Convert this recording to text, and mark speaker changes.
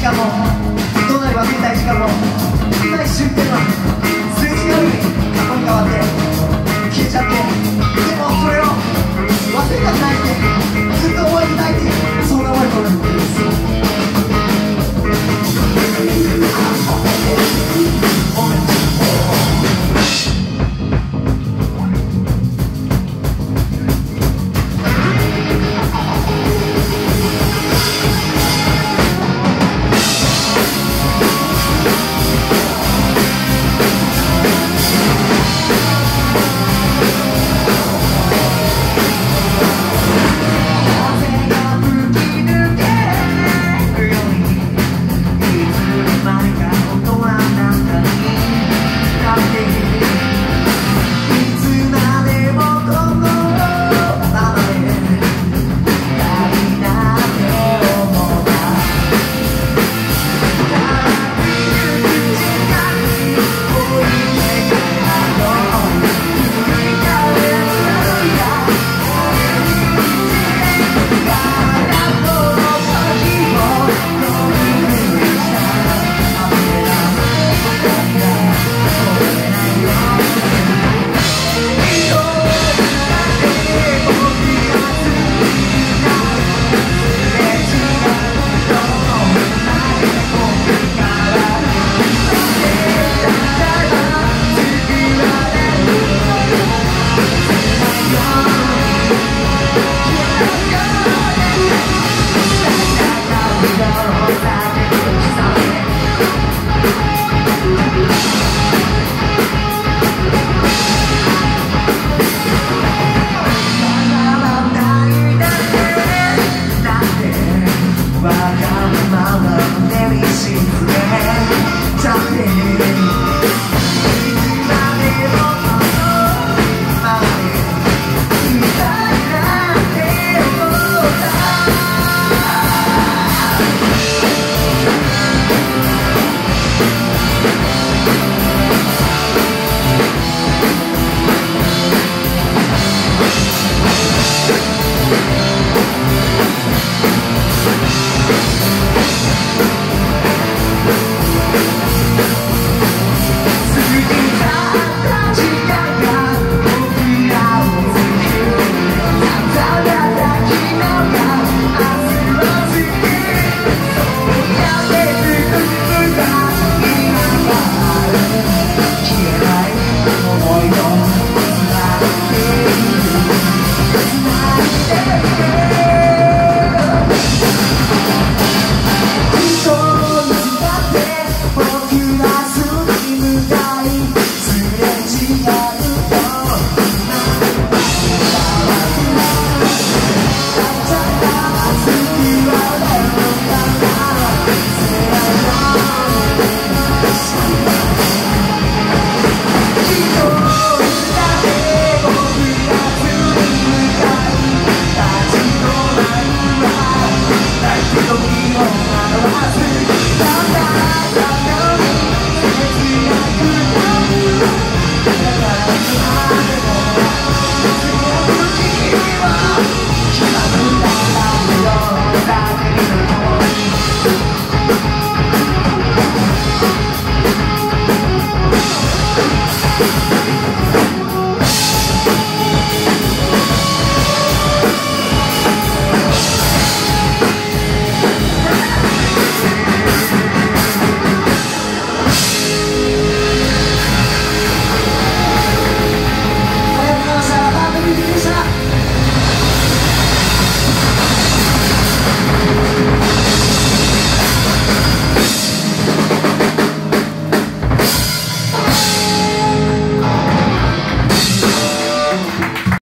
Speaker 1: しかも都内はるわけしかもない瞬間は数字より過去に変わって。